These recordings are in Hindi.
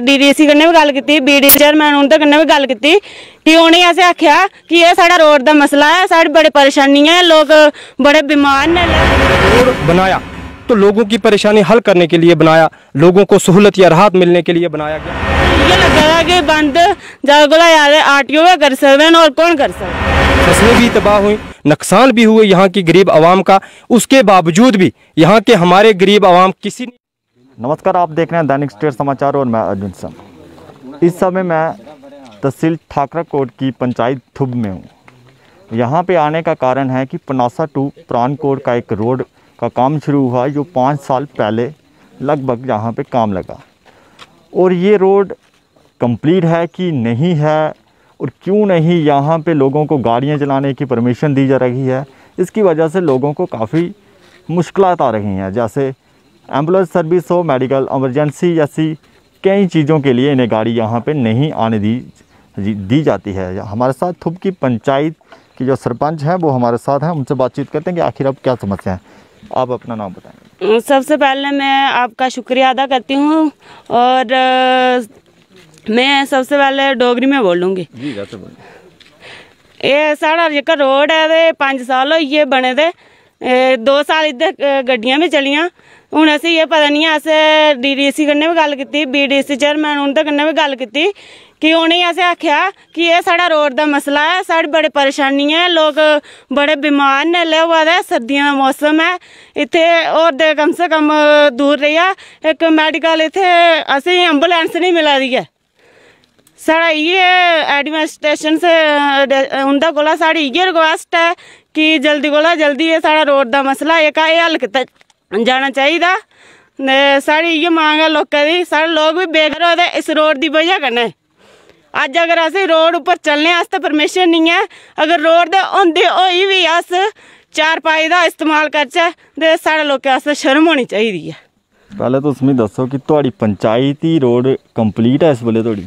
डी डी सी भी गल की बी डी चेयरमैन उं'दे कन्नै बी गल्ल कीती कि उन्हें असें आख्या कि यह सा रोड का मसला है साढ़े बड़े परेशानी है लोग बड़े बीमार ने। रोड बनाया तो लोगों की परेशानी हल करने के लिए बनाया लोगों को सहूलत या राहत मिलने के लिए बनाया गया। बंद भी नुकसान भी हुए यहाँ की गरीब आवाम का उसके बावजूद भी यहाँ के हमारे गरीब आवाम किसी नमस्कार, आप देख रहे हैं दैनिक स्टेट समाचार और मैं अर्जुन सिंह इस समय मैं तहसील ठाकरा कोट की पंचायत थुब में हूँ। यहाँ पे आने का कारण है कि पनासा टू प्राणकोट का एक रोड का काम शुरू हुआ, जो पाँच साल पहले लगभग यहाँ पे काम लगा। और ये रोड कंप्लीट है कि नहीं है, और क्यों नहीं, यहाँ पे लोगों को गाड़ियाँ चलाने की परमिशन दी जा रही है। इसकी वजह से लोगों को काफ़ी मुश्किल आ रही हैं, जैसे एंबुलेंस सर्विस हो मेडिकल इमरजेंसी जैसी कई चीज़ों के लिए इन्हें गाड़ी यहाँ पे नहीं आने दी दी जाती है। हमारे साथ थुप की पंचायत की जो सरपंच हैं वो हमारे साथ हैं। उनसे बातचीत करते हैं कि आखिर अब क्या समस्या है। आप अपना नाम बताएँ। सबसे पहले मैं आपका शुक्रिया अदा करती हूँ और मैं सबसे पहले डोगरी में बोलूँगी। जी जैसे साढ़ा जेह्का रोड है ते पंज साल होई गे बने दे। दो साल इद्धर अ, गड्डियाँ बी चलियाँ हून असें एह् पता निं ऐ असें डीडीसी कन्नै बी गल्ल कीती बीडीसी चेयरमैन उं'दे कन्नै बी गल्ल कीती कि उ'नेंगी असें आखेआ कि एह् साढ़ा रोड दा मसला है साढ़ी बड़ी परेशानी है लोग बड़े बीमार न इसलै होआ दे सर्दियाँ दा मौसम है इत्थै होर ते कम से कम दूर रेहा इक मैडिकल इत्थै असेंगी एंबुलेंस नहीं मिला दी ऐ। साढ़ा इ'यै एडमिनिस्ट्रेशन से अ, उं'दे कोला साढ़ी इ'यै रिक्वेस्ट है कि जल्दी कोला जल्दी एह् साढ़ा रोड दा मसला जेह्का एह् हल कीता जाना चाहिदा ते साढ़ी इ'यै मांग है लोकें दी साढ़े लोग बी बेघर होए दे इस रोड दी वजह कन्नै अज्ज अगर असें रोड उप्पर चलने आस्तै परमिशन नहीं है अगर रोड दे होंदे होई बी अस चार पाई दा इस्तेमाल करचै ते साढ़े लोकें आस्तै शर्म होनी चाहिदी है पहले तुस मिगी दस्सो कि थुआढ़ी पंचायत ही रोड कंप्लीट है इस बेल्ले थोड़ी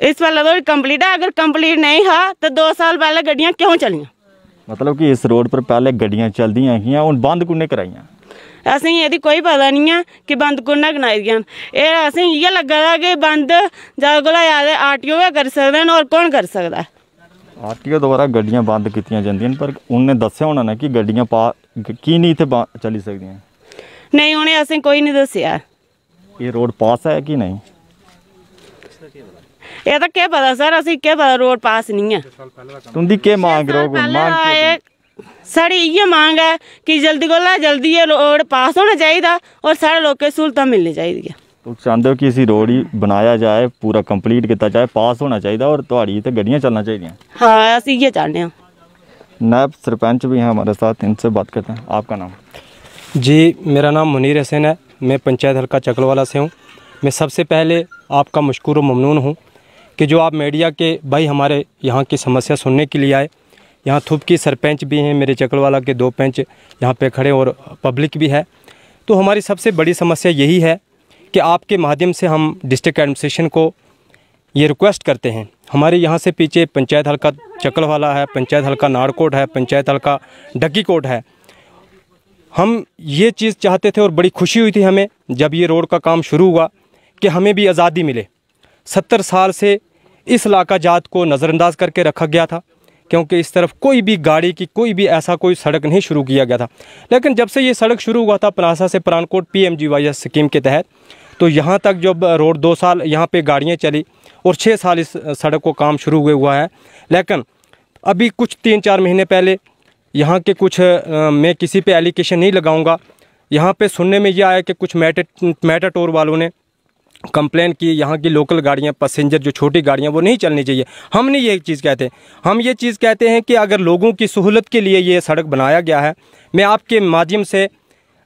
इस वाला रोड कंप्लीट है अगर कंप्लीट नहीं है तो दो साल पहले गड्डियाँ क्यों चलियाँ? मतलब कि इस रोड पर पहले गड्डियाँ चलदियाँ हैं हूँ बंद कुन्ने कराइया? असें ये कोई पता नहीं है कि बंद कुन्ने बनाई दियाँ। एह् असें इ'यै लग्गा दा कि बंद ज़्यादा कोला ज़्यादा आर टी ओ गै करी सकदे न कौन करी सकदा आर टी ओ द्वारा गड्डियाँ बंद कीतियाँ जंदियाँ पर उ'नें दस्सेआ होना ना कि गड्डियाँ पा की नहीं इत्थै चली सकदियाँ नेईं उ'नें असें कोई निं दस्सेआ। एह् रोड पास है कि नहीं? मांग है कि जल्दी रोड पास होना चाहिए और सहूलत मिलनी चाहिए चाहते हो कि इसी रोड ही बनाया जाए पूरा कंप्लीट किया जाए पास होना चाहिए और थोड़ी इतने चलना चाहिए हाँ चाहते हैं सरपंच भी हैं हमारे साथ इनसे बात करते हैं आपका नाम जी मेरा नाम मुनीर हसैन है मैं पंचायत हल्का चकलवाला से हूँ मैं सबसे पहले आपका मशकूर ममनून हूँ कि जो आप मीडिया के भाई हमारे यहाँ की समस्या सुनने के लिए आए। यहाँ थुप की सरपंच भी हैं, मेरे चकलवाला के दो पंच यहाँ पे खड़े और पब्लिक भी है। तो हमारी सबसे बड़ी समस्या यही है कि आपके माध्यम से हम डिस्ट्रिक्ट एडमिनिस्ट्रेशन को ये रिक्वेस्ट करते हैं। हमारे यहाँ से पीछे पंचायत हल्का चकलवाला है, पंचायत हल्का नाड़कोट है, पंचायत हल्का डग्गी कोट है। हम ये चीज़ चाहते थे और बड़ी खुशी हुई थी हमें जब ये रोड का काम शुरू हुआ कि हमें भी आज़ादी मिले। सत्तर साल से इस इलाका जात को नज़रअंदाज करके रखा गया था क्योंकि इस तरफ़ कोई भी गाड़ी की कोई भी ऐसा कोई सड़क नहीं शुरू किया गया था। लेकिन जब से ये सड़क शुरू हुआ था पनासा से Parankot P M G Y scheme के तहत तो यहाँ तक जब रोड दो साल यहाँ पे गाड़ियाँ चली और छः साल इस सड़क को काम शुरू हुए हुआ है। लेकिन अभी कुछ तीन चार महीने पहले यहाँ के कुछ अ, मैं किसी पे एलिकेशन नहीं लगाऊँगा। यहाँ पे सुनने में ये आया कि कुछ मैटे मैटाटोर वालों ने कंप्लेन की, यहाँ की लोकल गाड़ियाँ, पैसेंजर, जो छोटी गाड़ियाँ, वो नहीं चलनी चाहिए। हम नहीं ये चीज़ कहते। हम ये चीज़ कहते हैं कि अगर लोगों की सहूलत के लिए ये सड़क बनाया गया है, मैं आपके माध्यम से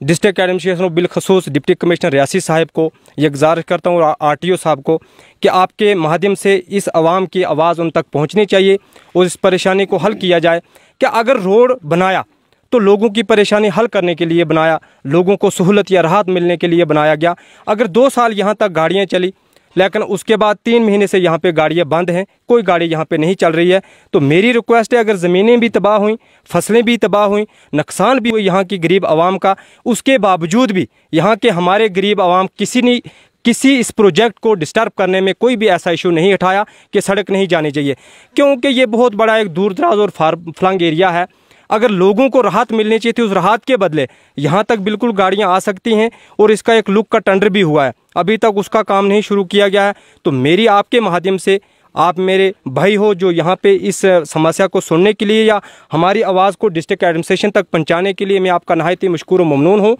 डिस्ट्रिक्ट एडमिनिस्ट्रेशन और बिलखसूस डिप्टी कमिश्नर रियासी साहब को ये गुजारिश करता हूँ आर टी ओ साहब को कि आपके माध्यम से इस आवाम की आवाज़ उन तक पहुँचनी चाहिए और इस परेशानी को हल किया जाए कि अगर रोड बनाया तो लोगों की परेशानी हल करने के लिए बनाया, लोगों को सहूलत या राहत मिलने के लिए बनाया गया। अगर दो साल यहाँ तक गाड़ियाँ चली, लेकिन उसके बाद तीन महीने से यहाँ पे गाड़ियाँ बंद हैं, कोई गाड़ी यहाँ पे नहीं चल रही है तो मेरी रिक्वेस्ट है, अगर ज़मीनें भी तबाह हुई, फ़सलें भी तबाह हुई, नुकसान भी हुई यहाँ की गरीब आवाम का, उसके बावजूद भी यहाँ के हमारे गरीब आवाम किसी ने किसी इस प्रोजेक्ट को डिस्टर्ब करने में कोई भी ऐसा इशू नहीं उठाया कि सड़क नहीं जानी चाहिए। क्योंकि ये बहुत बड़ा एक दूर दराज और फार फ्लंग एरिया है। अगर लोगों को राहत मिलनी चाहिए थी उस राहत के बदले, यहाँ तक बिल्कुल गाड़ियाँ आ सकती हैं और इसका एक लुक का टेंडर भी हुआ है। अभी तक उसका काम नहीं शुरू किया गया है। तो मेरी आपके माध्यम से आप मेरे भाई हो जो यहाँ पे इस समस्या को सुनने के लिए या हमारी आवाज़ को डिस्ट्रिक्ट एडमिनिस्ट्रेशन तक पहुँचाने के लिए मैं आपका नहायत ही मशकूर ममनून हूँ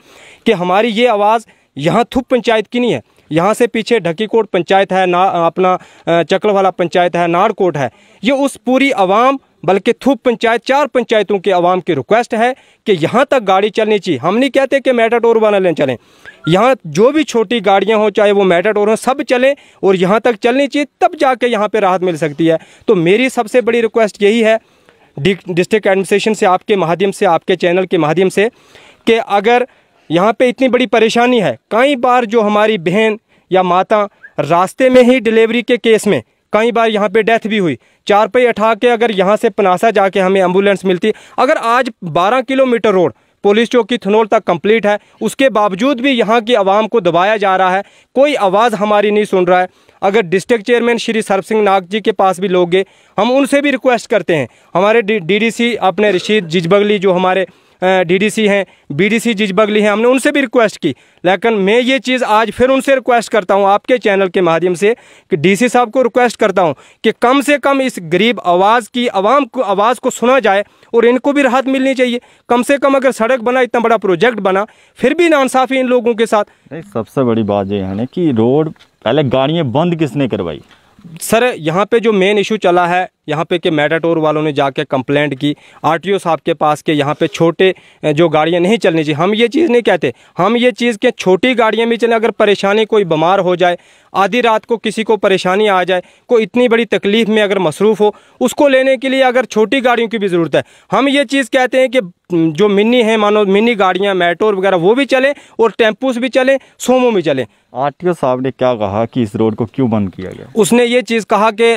कि हमारी ये आवाज़ यहाँ थुप पंचायत की नहीं है। यहाँ से पीछे ढकीकोट पंचायत है, ना, अपना चकलवाला पंचायत है, नाड़कोट है। ये उस पूरी आवाम बल्कि थूप पंचायत, चार पंचायतों के आवाम की रिक्वेस्ट है कि यहाँ तक गाड़ी चलनी चाहिए। हम नहीं कहते कि मेटाडोर बना लें, चलें। यहाँ जो भी छोटी गाड़ियाँ हों, चाहे वो मेटाडोर हों, सब चलें और यहाँ तक चलनी चाहिए, तब जाके यहाँ पे राहत मिल सकती है। तो मेरी सबसे बड़ी रिक्वेस्ट यही है डिस्ट्रिक्ट एडमिनिस्ट्रेशन से, आपके माध्यम से, आपके चैनल के माध्यम से, कि अगर यहाँ पे इतनी बड़ी परेशानी है, कई बार जो हमारी बहन या माता रास्ते में ही डिलीवरी के केस में कई बार यहाँ पे डेथ भी हुई। चार पे उठा के अगर यहाँ से पनासा जाके हमें एंबुलेंस मिलती। अगर आज 12 किलोमीटर रोड, पुलिस चौकी थनोल तक कंप्लीट है, उसके बावजूद भी यहाँ की आवाम को दबाया जा रहा है। कोई आवाज़ हमारी नहीं सुन रहा है। अगर डिस्ट्रिक्ट चेयरमैन श्री सरब सिंह नाग जी के पास भी लोग गए, हम उनसे भी रिक्वेस्ट करते हैं। हमारे डीडीसी अपने रशीद जिजबगली जो हमारे डीडीसी हैं बीडीसी जिज बगली हैं हमने उनसे भी रिक्वेस्ट की। लेकिन मैं ये चीज़ आज फिर उनसे रिक्वेस्ट करता हूँ आपके चैनल के माध्यम से कि डीसी साहब को रिक्वेस्ट करता हूँ कि कम से कम इस गरीब आवाज़ की आवाम को आवाज़ को सुना जाए और इनको भी राहत मिलनी चाहिए। कम से कम अगर सड़क बना इतना बड़ा प्रोजेक्ट बना फिर भी नानसाफ़ी इन लोगों के साथ। सबसे बड़ी बात यह है कि रोड पहले गाड़ियाँ बंद किसने करवाई? सर यहाँ पे जो मेन इशू चला है यहाँ पे कि मेटाटोर वालों ने जाके कंप्लेंट की। आरटीओ साहब के पास के यहाँ पे छोटे जो गाड़ियाँ नहीं चलनी चाहिए हम ये चीज़ नहीं कहते। हम ये चीज़ के छोटी गाड़ियाँ भी चलें अगर परेशानी कोई बीमार हो जाए आधी रात को किसी को परेशानी आ जाए कोई इतनी बड़ी तकलीफ़ में अगर मसरूफ़ हो उसको लेने के लिए अगर छोटी गाड़ियों की भी ज़रूरत है। हम ये चीज़ कहते हैं कि जो मिनी है मानो मिनी गाड़ियाँ मेट्रोर वगैरह वो भी चलें और टेम्पूस भी चलें सोमो भी चलें। आरटीओ साहब ने क्या कहा कि इस रोड को क्यों बंद किया गया? उसने ये चीज़ कहा कि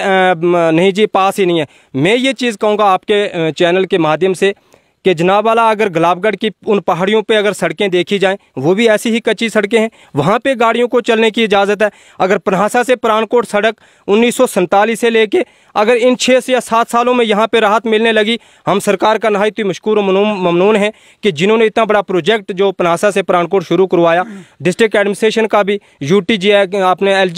नहीं जी पास ही नहीं है। मैं ये चीज़ कहूँगा आपके चैनल के माध्यम से कि जनाब वाला अगर गुलाबगढ़ की उन पहाड़ियों पे अगर सड़कें देखी जाएँ, वो भी ऐसी ही कच्ची सड़कें हैं। वहाँ पे गाड़ियों को चलने की इजाज़त है। अगर पन्हासा से परानकोट सड़क उन्नीस से लेके अगर इन छः से या सात सालों में यहाँ पे राहत मिलने लगी, हम सरकार का नहायत ही मशकूर ममनून है कि जिन्होंने इतना बड़ा प्रोजेक्ट जो पनासा से परानकोट शुरू करवाया, डिस्ट्रिक्ट एडमिनिस्ट्रेशन का भी यू टी आपने एल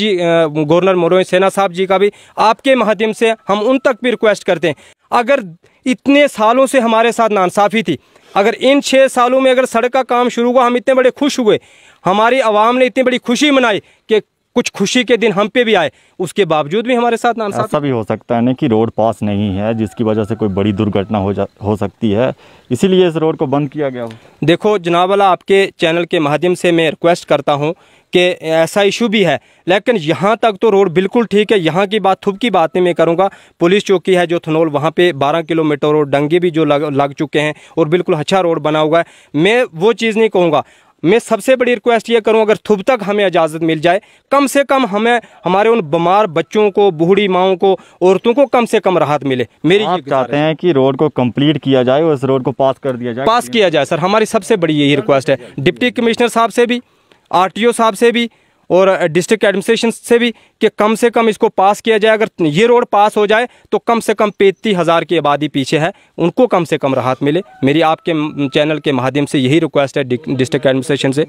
गवर्नर मोरोई सेना साहब जी का भी, आपके माध्यम से हम उन तक भी रिक्वेस्ट करते हैं। अगर इतने सालों से हमारे साथ नानसाफ़ी थी अगर इन छः सालों में अगर सड़क का काम शुरू हुआ हम इतने बड़े खुश हुए हमारी आवाम ने इतनी बड़ी खुशी मनाई कि कुछ खुशी के दिन हम पे भी आए उसके बावजूद भी हमारे साथ नानसाफ़ी ऐसा भी हो सकता है ना कि रोड पास नहीं है जिसकी वजह से कोई बड़ी दुर्घटना हो जा हो सकती है। इसीलिए इस रोड को बंद किया गया हो। देखो जनाब वाला आपके चैनल के माध्यम से मैं रिक्वेस्ट करता हूँ कि ऐसा इशू भी है। लेकिन यहाँ तक तो रोड बिल्कुल ठीक है। यहाँ की बात थुप की बात नहीं मैं करूँगा। पुलिस चौकी है जो थनोल वहाँ पे 12 किलोमीटर रोड डंगे भी जो लग लग चुके हैं और बिल्कुल अच्छा रोड बना हुआ है। मैं वो चीज़ नहीं कहूँगा। मैं सबसे बड़ी रिक्वेस्ट ये करूँ अगर थुब तक हमें इजाज़त मिल जाए कम से कम हमें हमारे उन बीमार बच्चों को बूढ़ी माओ को औरतों को कम से कम राहत मिले। मेरी आप चाहते हैं। कि रोड को कंप्लीट किया जाए और इस रोड को पास कर दिया जाए? पास किया जाए सर। हमारी सबसे बड़ी यही रिक्वेस्ट है। डिप्टी कमिश्नर साहब से भी आरटीओ साहब से भी और डिस्ट्रिक्ट एडमिनिस्ट्रेशन से भी कि कम से कम इसको पास किया जाए। अगर ये रोड पास हो जाए तो कम से कम पैंतीस हज़ार की आबादी पीछे है। उनको कम से कम राहत मिले। मेरी आपके चैनल के माध्यम से यही रिक्वेस्ट है डिस्ट्रिक्ट एडमिनिस्ट्रेशन से।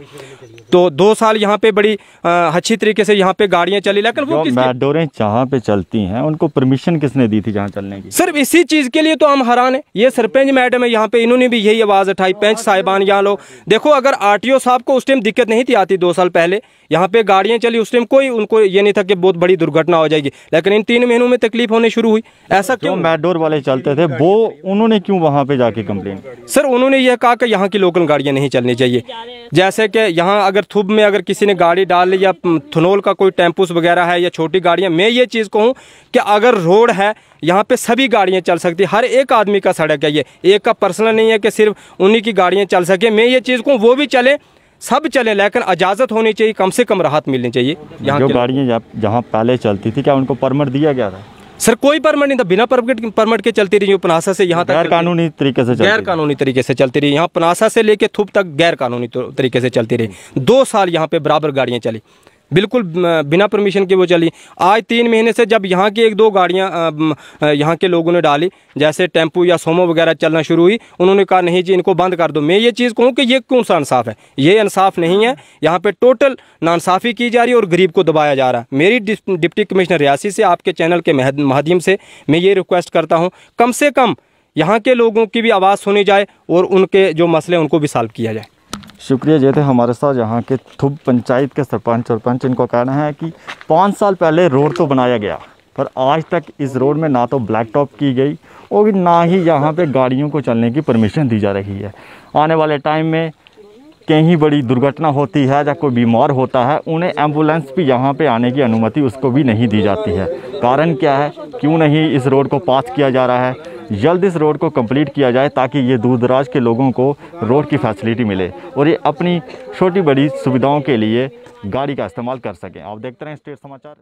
तो दो साल यहाँ पे बड़ी अच्छी तरीके से यहाँ पे गाड़ियाँ चली। लेकिन वो मेट्रोरें जहाँ पे चलती हैं उनको परमिशन किसने दी थी जहाँ चलने की? सिर्फ़ इसी चीज़ के लिए तो हम हैरान है। ये सरपंच मैडम है यहाँ पे इन्होंने भी यही आवाज़ उठाई। पंच साहिबान यहाँ लोग। देखो अगर आरटीओ साहब को उस टाइम दिक्कत नहीं थी आती दो साल पहले यहाँ पे गाड़ियाँ चली उस टाइम कोई उनको ये नहीं था कि बहुत बड़ी दुर्घटना हो जाएगी लेकिन इन तीन महीनों में तकलीफ़ होने शुरू हुई। ऐसा क्यों? मेडोर वाले चलते थे वो उन्होंने क्यों वहाँ पे जाके कंप्लेन सर उन्होंने यह कहा कि यहाँ की लोकल गाड़ियाँ नहीं चलनी चाहिए। जैसे कि यहाँ अगर थुब में अगर किसी ने गाड़ी डाल ली या थनोल का कोई टेम्पूस वगैरह है या छोटी गाड़ियाँ मैं ये चीज़ कहूँ कि अगर रोड है यहाँ पे सभी गाड़ियाँ चल सकती हर एक आदमी का सड़क है ये। एक का पर्सनल नहीं है कि सिर्फ़ उन्हीं की गाड़ियाँ चल सके। मैं ये चीज़ कहूँ वो भी चले सब चले लेकिन इजाज़त होनी चाहिए कम से कम राहत मिलनी चाहिए। यहाँ जो गाड़ियाँ जहाँ पहले चलती थी क्या उनको परमिट दिया गया था? सर कोई परमिट नहीं था। बिना परमिट परमिट के चलती रही पनासा से यहाँ तक गैर कानूनी तरीके से गैर कानूनी तरीके से चलती रही। यहाँ पनासा से लेके थुप तक गैर कानूनी तरीके से चलती रही। दो साल यहाँ पे बराबर गाड़ियाँ चली। बिल्कुल बिना परमिशन के वो चली। आज तीन महीने से जब यहाँ की एक दो गाड़ियाँ यहाँ के लोगों ने डाली, जैसे टेंपू या सोमो वगैरह चलना शुरू हुई, उन्होंने कहा, नहीं जी, इनको बंद कर दो। मैं ये चीज़ कहूँ कि ये कौन सा इंसाफ है? ये इंसाफ नहीं है। यहाँ पर टोटल नानसाफ़ी की जा रही है और गरीब को दबाया जा रहा है। मेरी डिप्टी कमिश्नर रियासी से, आपके चैनल के माध्यम से, मैं ये रिक्वेस्ट करता हूँ, कम से कम यहाँ के लोगों की भी आवाज़ सुनी जाए और उनके जो मसले उनको भी सॉल्व किया जाए। शुक्रिया ये थे हमारे साथ यहाँ के थुब पंचायत के सरपंच और पंच, इनको कहना है कि पाँच साल पहले रोड तो बनाया गया, पर आज तक इस रोड में ना तो ब्लैक टॉप की गई और ना ही यहाँ पे गाड़ियों को चलने की परमिशन दी जा रही है। आने वाले टाइम में कहीं बड़ी दुर्घटना होती है या कोई बीमार होता है, उन्हें एंबुलेंस भी यहाँ पे आने की अनुमति उसको भी नहीं दी जाती है। कारण क्या है? क्यों नहीं इस रोड को पास किया जा रहा है? जल्द इस रोड को कंप्लीट किया जाए ताकि ये दूर दराज के लोगों को रोड की फैसिलिटी मिले और ये अपनी छोटी बड़ी सुविधाओं के लिए गाड़ी का इस्तेमाल कर सकें। आप देखते रहें स्टेट समाचार